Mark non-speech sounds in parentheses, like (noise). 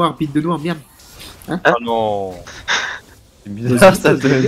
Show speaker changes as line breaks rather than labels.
noir, bite de noir, merde.
Hein Oh non (laughs)
C'est bizarre ça. (laughs)